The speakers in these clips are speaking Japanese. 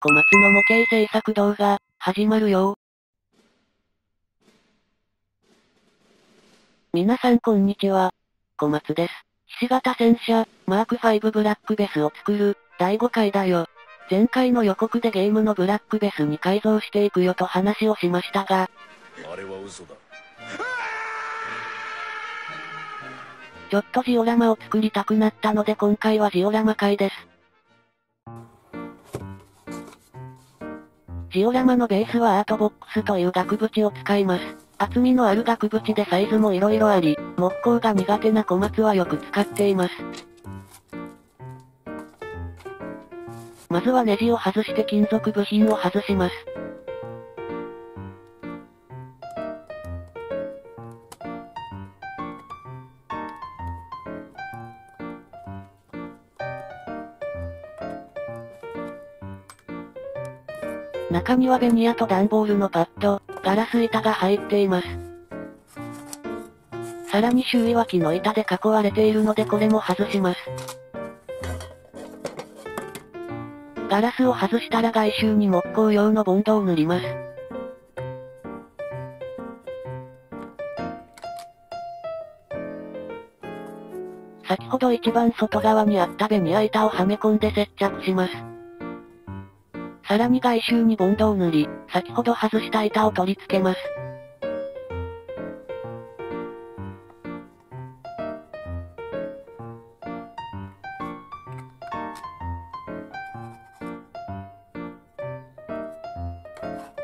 小松の模型制作動画、始まるよ皆さんこんにちは。小松です。ひし形戦車、マーク5ブラックベスを作る、第5回だよ。前回の予告でゲームのブラックベスに改造していくよと話をしましたが、あれは嘘だ。ちょっとジオラマを作りたくなったので今回はジオラマ回です。ジオラマのベースはアートボックスという額縁を使います。厚みのある額縁でサイズも色々あり、木工が苦手な小松はよく使っています。まずはネジを外して金属部品を外します。中にはベニヤと段ボールのパッド、ガラス板が入っています。さらに周囲は木の板で囲われているのでこれも外します。ガラスを外したら外周に木工用のボンドを塗ります。先ほど一番外側にあったベニヤ板をはめ込んで接着します。さらに外周にボンドを塗り、先ほど外した板を取り付けます。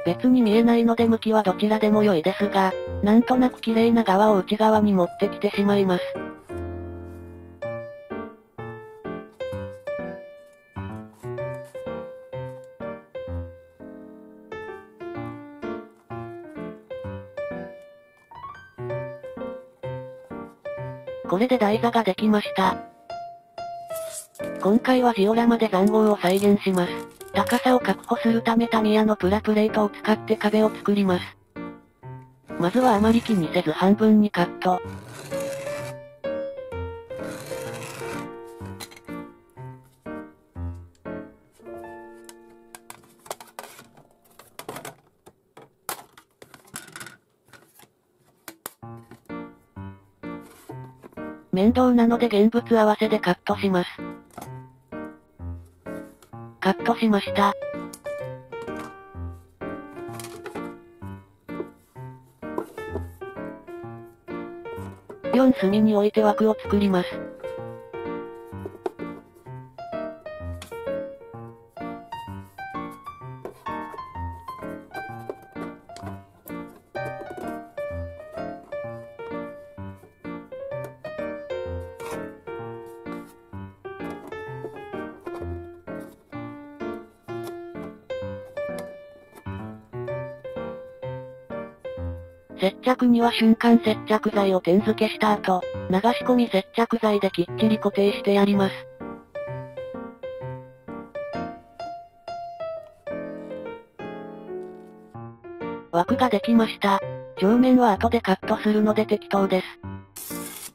別に見えないので向きはどちらでも良いですが、なんとなく綺麗な側を内側に持ってきてしまいます。これで台座ができました。今回はジオラマで残壕を再現します。高さを確保するためタミヤのプラプレートを使って壁を作ります。まずはあまり気にせず半分にカット。面倒なので現物合わせでカットします。カットしました。4隅に置いて枠を作ります。接着には瞬間接着剤を点付けした後、流し込み接着剤できっちり固定してやります。枠ができました。上面は後でカットするので適当です。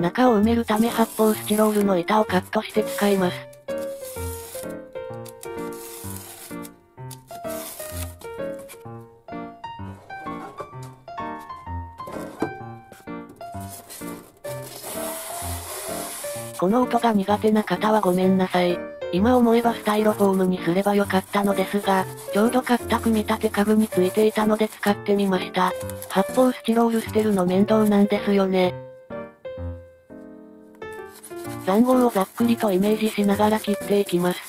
中を埋めるため発泡スチロールの板をカットして使います。この音が苦手な方はごめんなさい。今思えばスタイロフォームにすればよかったのですが、ちょうど買った組み立て家具についていたので使ってみました。発泡スチロール捨てるの面倒なんですよね。残壕をざっくりとイメージしながら切っていきます。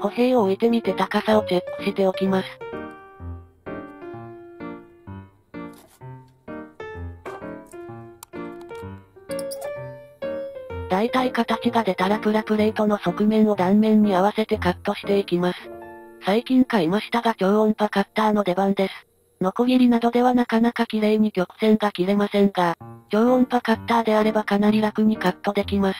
歩兵を置いてみて高さをチェックしておきます。大体形が出たらプラプレートの側面を断面に合わせてカットしていきます。最近買いましたが超音波カッターの出番です。ノコギリなどではなかなか綺麗に曲線が切れませんが、超音波カッターであればかなり楽にカットできます。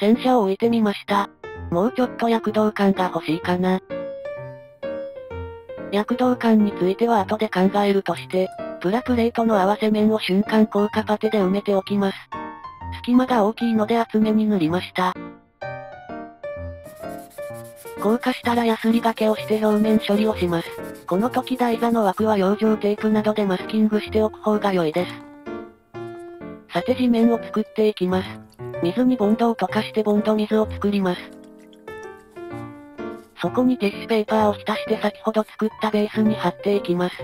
戦車を置いてみました。もうちょっと躍動感が欲しいかな。躍動感については後で考えるとして、プラプレートの合わせ面を瞬間効果パテで埋めておきます。隙間が大きいので厚めに塗りました。硬化したらヤスリがけをして表面処理をします。この時台座の枠は養生テープなどでマスキングしておく方が良いです。さて地面を作っていきます。水にボンドを溶かしてボンド水を作ります。そこにティッシュペーパーを浸して先ほど作ったベースに貼っていきます。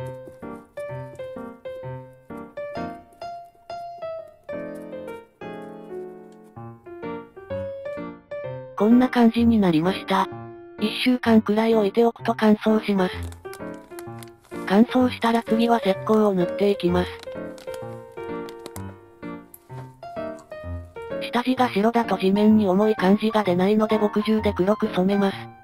こんな感じになりました。1週間くらい置いておくと乾燥します。乾燥したら次は石膏を塗っていきます。下地が白だと地面に重い感じが出ないので墨汁で黒く染めます。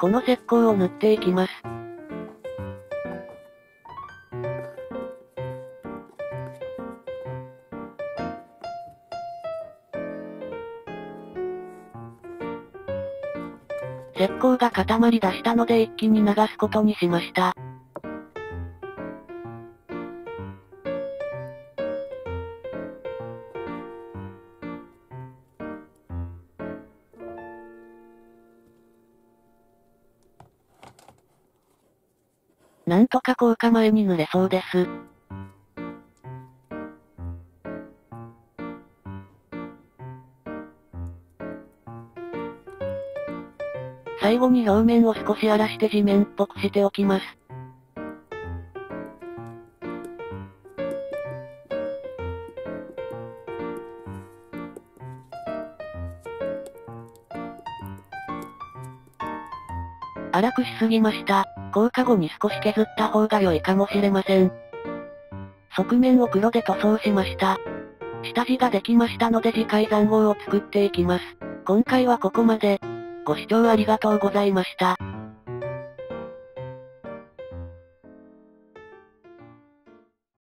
この石膏を塗っていきます。石膏が固まり出したので一気に流すことにしました。なんとか効果前に塗れそうです。最後に表面を少し荒らして地面っぽくしておきます。荒くしすぎました。硬化後に少し削った方が良いかもしれません。側面を黒で塗装しました。下地ができましたので次回残号を作っていきます。今回はここまで。ご視聴ありがとうございました。